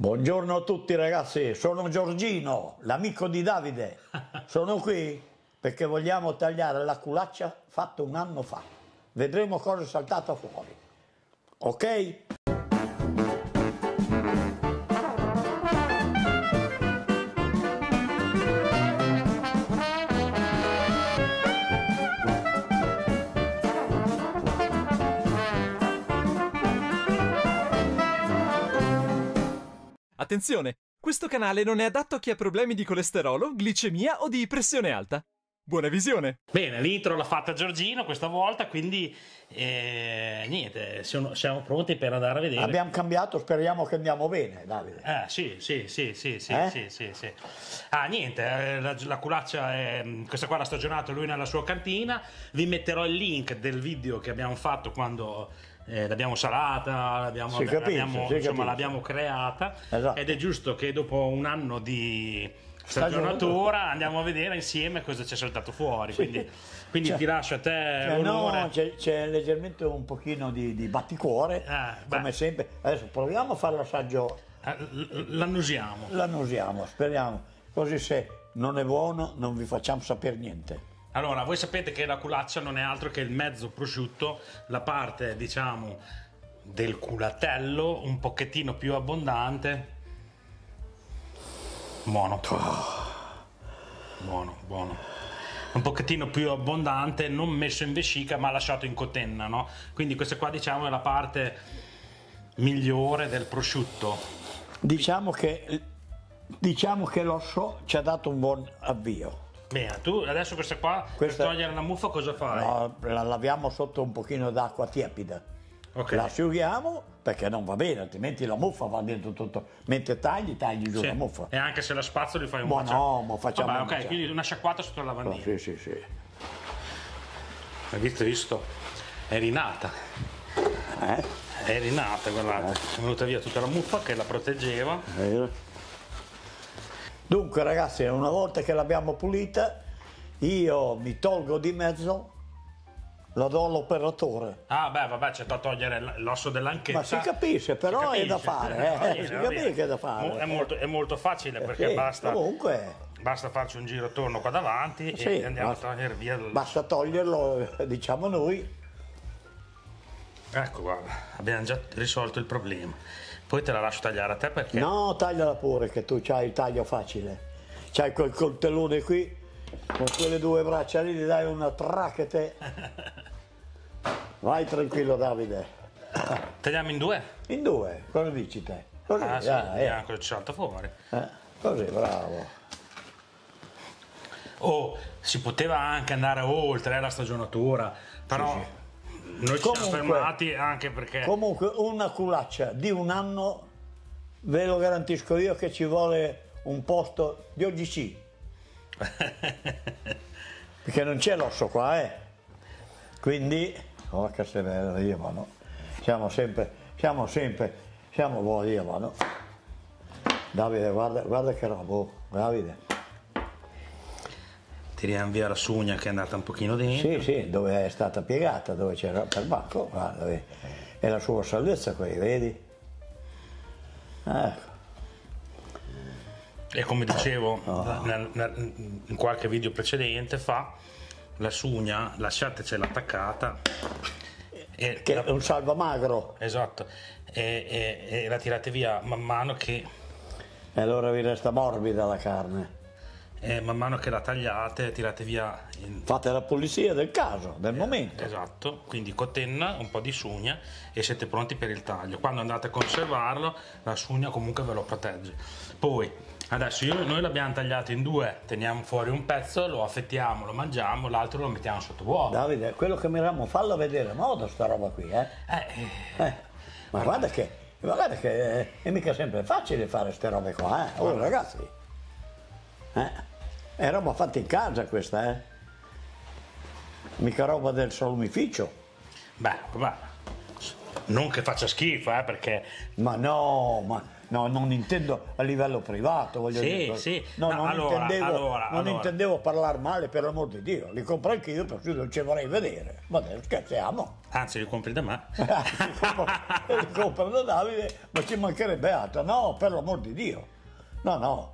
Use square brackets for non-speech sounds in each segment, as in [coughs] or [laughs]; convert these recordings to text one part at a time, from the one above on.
Buongiorno a tutti ragazzi, sono Giorgino, l'amico di Davide. [laughs] Sono qui perché vogliamo tagliare la culaccia fatta un anno fa. Vedremo cosa è saltato fuori. Ok? Attenzione, questo canale non è adatto a chi ha problemi di colesterolo, glicemia o di pressione alta. Buona visione! Bene, l'intro l'ha fatta Giorgino questa volta, quindi eh, niente, siamo, siamo, pronti per andare a vedere. Abbiamo cambiato, speriamo che andiamo bene, Davide. Eh, sì, sì, sì, sì, sì, eh? sì, sì, sì. Ah, niente, eh, la, la culaccia è, questa qua l'ha stagionata lui nella sua cantina, vi metterò il link del video che abbiamo fatto quando eh, l'abbiamo salata, l'abbiamo, capisce, l'abbiamo, insomma, l'abbiamo creata esatto. ed è giusto che dopo un anno di stagionatura andiamo a vedere insieme cosa c'è saltato fuori. Sì. Quindi, quindi cioè, ti lascio a te cioè, no, c'è, c'è, leggermente un pochino di, di batticuore, eh, come sempre. Adesso proviamo a fare l'assaggio. Eh, l'annusiamo. L'annusiamo, speriamo. Così se non è buono non vi facciamo sapere niente. Allora, voi sapete che la culaccia non è altro che il mezzo prosciutto, la parte, diciamo, del culatello un pochettino più abbondante. Buono. Buono, buono. Un pochettino più abbondante, non messo in vescica, ma lasciato in cotenna, no? Quindi questa qua, diciamo, è la parte migliore del prosciutto. Diciamo che, diciamo che l'osso ci ha dato un buon avvio. Bene, tu adesso questa qua, questa... per togliere la muffa cosa fai? No, la laviamo sotto un pochino d'acqua tiepida. Okay. La asciughiamo perché non va bene, altrimenti la muffa va dentro tutto. Mentre tagli, tagli giù sì. la muffa. E anche se la spazzola fai un po'. Ma no, ma facciamo. Vabbè, ok, quindi una sciacquata sotto la lavandina. Oh, sì, sì, sì. Visto, visto? È rinata. Eh? È rinata, guardate. Eh. È venuta via tutta la muffa che la proteggeva. Eh. Dunque ragazzi, una volta che l'abbiamo pulita, io mi tolgo di mezzo, la do all'operatore. Ah beh, vabbè, c'è da togliere l'osso dell'anchetta. Ma si capisce, però capisce. è da fare, [laughs] eh? si capisce che è da fare. È molto, è molto facile perché sì, basta... Comunque... Basta farci un giro attorno qua davanti sì, e andiamo basta, a togliere via il... Basta toglierlo, diciamo noi. Ecco, guarda, abbiamo già risolto il problema. Poi te la lascio tagliare a te perché... No, tagliala pure che tu hai il taglio facile. C'hai quel coltellone qui, con quelle due braccia lì, gli dai una tracchete. [laughs] Vai tranquillo Davide. Tagliamo in due? In due, cosa dici te? Così, ah, sì, ah, eh. cosa ci salta fuori. Eh, così, bravo. Oh, si poteva anche andare oltre eh, la stagionatura, però... Sì, sì noi comunque, ci siamo fermati anche perché... Comunque una culaccia di un anno, ve lo garantisco io che ci vuole un posto di OGC. [laughs] perché non c'è l'osso qua, eh. Quindi, oh che se ne io, no? Siamo sempre, siamo sempre, siamo voi, io, no? Davide, guarda, guarda che roba, oh, Davide tiriamo via la sugna che è andata un pochino dentro. Sì, sì, dove è stata piegata, dove c'era il banco, guarda, è la sua salvezza qui, vedi? Ecco. E come dicevo [coughs] oh. nel, nel, in qualche video precedente fa, la sugna lasciatecela attaccata. E che la, è un salvamagro. Esatto, e, e, e la tirate via man mano che... E allora vi resta morbida la carne e man mano che la tagliate tirate via in... fate la pulizia del caso del eh, momento. esatto. Quindi cotenna un po' di sugna e siete pronti per il taglio. Quando andate a conservarlo la sugna comunque ve lo protegge. Poi adesso io, noi l'abbiamo tagliato in due teniamo fuori un pezzo lo affettiamo lo mangiamo l'altro lo mettiamo sotto uovo Davide quello che mi ramo fallo vedere modo sta roba qui eh, eh, eh. ma guarda che guarda che è mica sempre facile fare queste robe qua eh. Oh ragazzi eh è roba fatta in casa questa, eh? Mica roba del salumificio. Beh, vabbè. Non che faccia schifo, eh, perché... Ma no, ma No, non intendo a livello privato, voglio Sì, dire. sì. No, No, non, allora, intendevo, allora, non allora. intendevo parlare male per l'amor di Dio. Li compro anche io, per cui non ci vorrei vedere. Ma adesso scherziamo. Anzi, li compri da me. [laughs] li compro da Davide, ma ci mancherebbe altro. No, per l'amor di Dio. No, no.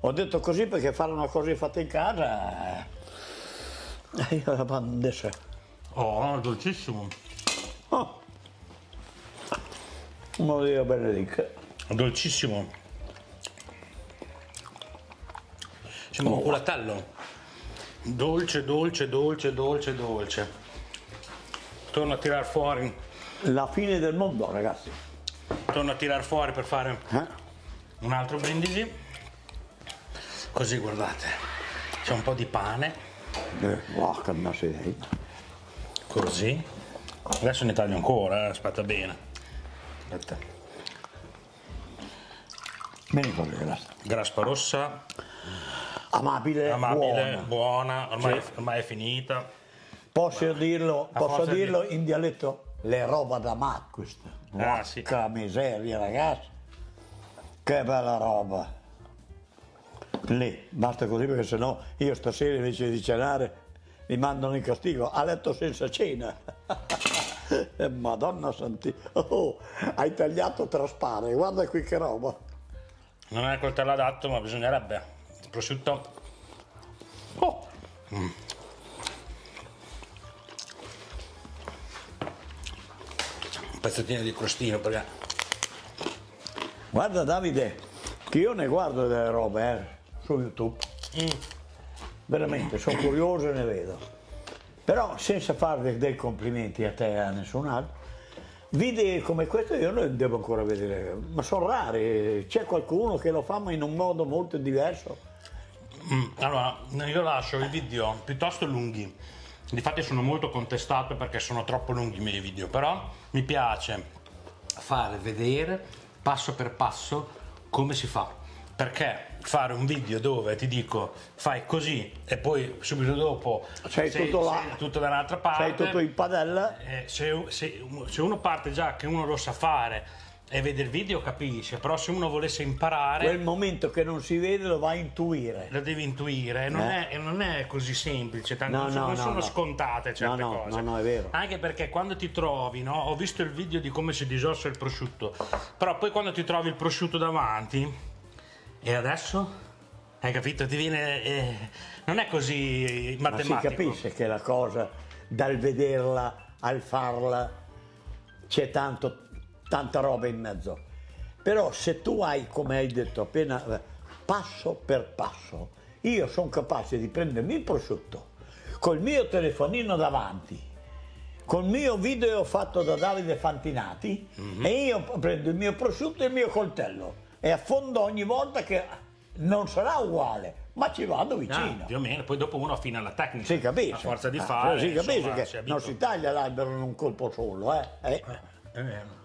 Ho detto così perché fare una cosa fatta in casa... eh, io la adesso... Oh, dolcissimo. Oh. Non Dio benedica. Dolcissimo. Sembra un culatello. Dolce, dolce, dolce, dolce, dolce. Torno a tirar fuori. La fine del mondo, ragazzi. Torno a tirar fuori per fare Eh? un altro brindisi. Così guardate. C'è un po' di pane. Eh, oh, vede. Così. Adesso ne taglio ancora, eh, aspetta bene. Aspetta. Grazie. Graspa rossa, Amabile, amabile, buona. buona, ormai, Sì. ormai è finita. Posso dirlo, A posso forza di- dirlo in dialetto? Le roba da mat questa. Ah, sì. Porca miseria, ragazzi. Che bella roba. Lì, basta così perché sennò io stasera invece di cenare mi mandano in castigo a letto senza cena. [laughs] Madonna santi. Oh, hai tagliato traspare, guarda qui che roba. Non è il coltello adatto, ma bisognerebbe. Prosciutto. Oh, Un pezzettino di crostino perché. guarda Davide, che io ne guardo delle robe eh, su YouTube. Veramente, sono curioso e ne vedo. Però senza fare dei complimenti a te e a nessun altro, video come questo io non devo ancora vedere, ma sono rari, c'è qualcuno che lo fa ma in un modo molto diverso. Mm, Allora, io lascio i video piuttosto lunghi. Difatti sono molto contestato perché sono troppo lunghi i miei video, però mi piace fare vedere passo per passo come si fa. Perché fare un video dove ti dico fai così e poi subito dopo Sei tutto là. sei tutto da un'altra parte. Sei tutto in padella, Eh, se, se- se uno parte già che uno lo sa fare e vede il video capisce, però se uno volesse imparare quel momento che non si vede lo va a intuire. lo devi intuire, non, Eh? è, e non è così semplice, tanto No, non, sono- no, non no, sono no. scontate certe cose. no, no, è vero. Anche perché quando ti trovi, no, ho visto il video di come si disossa il prosciutto, però poi quando ti trovi il prosciutto davanti, e adesso? Hai capito? Ti viene... eh, non è così Ma si matematico. capisce che la cosa, dal vederla al farla, c'è tanto, tanta roba in mezzo. Però se tu hai, come hai detto appena, eh, passo per passo, io sono capace di prendermi il prosciutto col mio telefonino davanti, col mio video fatto da Davide Fantinati Mhm. e io prendo il mio prosciutto e il mio coltello e affondo ogni volta che non sarà uguale, ma ci vado Ah, vicino. più o meno, poi dopo uno affina la tecnica. Si capisce. A forza di Ah, fare, si capisce insomma, che si non si taglia l'albero in un colpo solo, eh? Eh, È vero.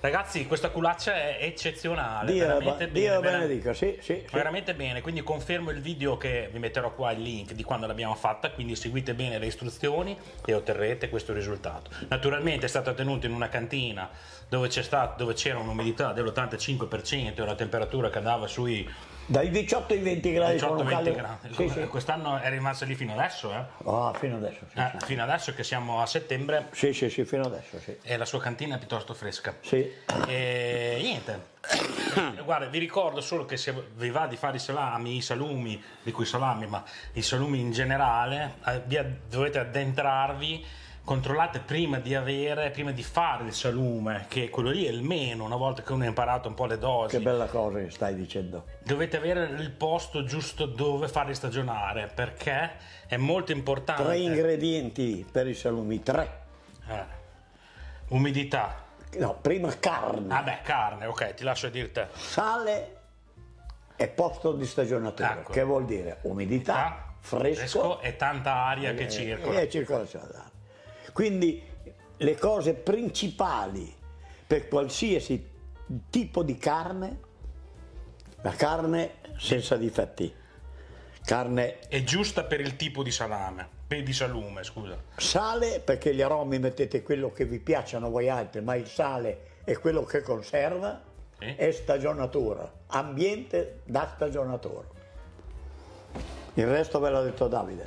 Ragazzi, questa culaccia è eccezionale. Dio, veramente bene, Dio vera- benedica, sì, sì, sì. Veramente bene, quindi confermo il video che vi metterò qua il link di quando l'abbiamo fatta, quindi seguite bene le istruzioni e otterrete questo risultato. Naturalmente è stata tenuta in una cantina dove, c'è stato- dove c'era un'umidità dell'85% e una temperatura che andava sui Dai 18 ai 20 gradi sono 18-20 calde. gradi. Sì, sì. Quest'anno è rimasta lì fino adesso, eh? Ah, fino adesso, sì. Eh, fino adesso che siamo a settembre Sì, sì, sì, fino adesso, sì. e la sua cantina è piuttosto fresca. Sì. E niente. [coughs] Guarda, vi ricordo solo che se vi va di fare i salami, i salumi, di cui salami, ma i salumi in generale, eh, dovete addentrarvi. Controllate prima di avere, prima di fare il salume, che quello lì è il meno, una volta che uno ha imparato un po' le dosi. Che bella cosa che stai dicendo. Dovete avere il posto giusto dove farli stagionare, perché è molto importante. Tre ingredienti per i salumi, tre. Eh. Umidità. No, prima carne, Vabbè, carne, ok, ti lascio dire te. sale e posto di stagionatura, Ecco. che vuol dire umidità, Ah, fresco, e tanta aria che e- circola. e circolazione d'aria. Quindi le cose principali per qualsiasi tipo di carne, la carne senza difetti, carne È giusta per il tipo di salame, per di salume, scusa. sale perché gli aromi mettete quello che vi piacciono voi altri, ma il sale è quello che conserva, Sì. e stagionatura, ambiente da stagionatura. Il resto ve l'ha detto Davide.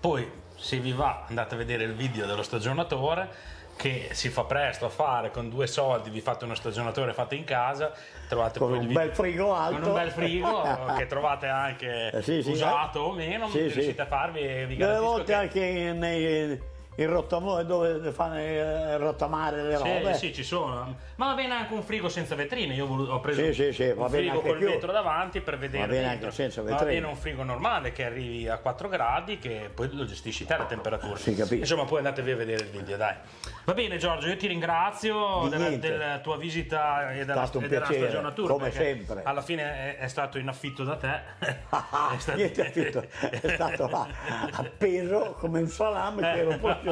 Poi, se vi va, andate a vedere il video dello stagionatore che si fa presto a fare con due soldi. Vi fate uno stagionatore fatto in casa, trovate Con poi un bel frigo alto. Con un bel frigo [laughs] che trovate anche Eh, sì, sì, usato eh. o meno, Sì, sì. riuscite a farvi e vi Delle volte che... anche nei, in rottamore dove fanno eh, rottamare le robe. Sì, sì, ci sono. Ma va bene anche un frigo senza vetrine. Io ho, preso Sì, sì, sì, un frigo col più. vetro davanti per vedere. Va bene anche senza Ma Va vetrine. bene un frigo normale che arrivi a 4 gradi, che poi lo gestisci te la temperatura. Sì, capisco. Insomma, poi andatevi a vedere il video, dai. Va bene, Giorgio, io ti ringrazio della, della tua visita e della, e della piacere, stagionatura. come sempre. Alla fine è, è stato in affitto da te. È [laughs] stato- niente affitto, è stato là, [laughs] appeso come un salame che [laughs] ero proprio...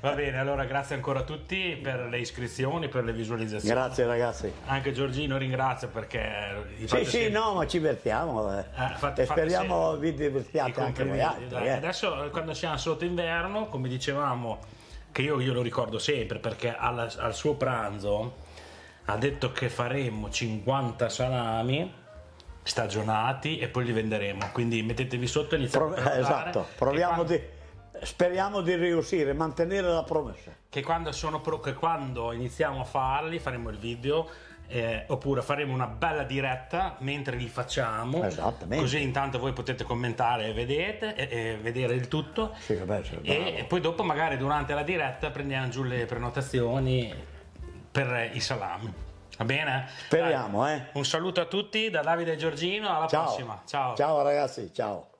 Va bene, allora grazie ancora a tutti per le iscrizioni, per le visualizzazioni. Grazie ragazzi. Anche Giorgino ringrazio perché Sì, fate sì, sempre- no, ma ci divertiamo. eh. Eh, fate- e fate speriamo sempre vi divertiate anche voi altri. eh. Adesso eh, quando siamo sotto inverno, come dicevamo, che io, io lo ricordo sempre perché alla- al suo pranzo ha detto che faremo 50 salami stagionati e poi li venderemo. Quindi mettetevi sotto e iniziamo Pro- a esatto, proviamo quando- di... Speriamo di riuscire, mantenere la promessa. che quando, sono pro- che quando iniziamo a farli faremo il video eh, oppure faremo una bella diretta mentre li facciamo così intanto voi potete commentare e vedete e, e vedere il tutto Sì, bello, e, e poi dopo magari durante la diretta prendiamo giù le prenotazioni per i salami va bene? Speriamo, Dai, eh. un saluto a tutti da Davide e Giorgino alla Ciao. prossima ciao Ciao ragazzi, ciao.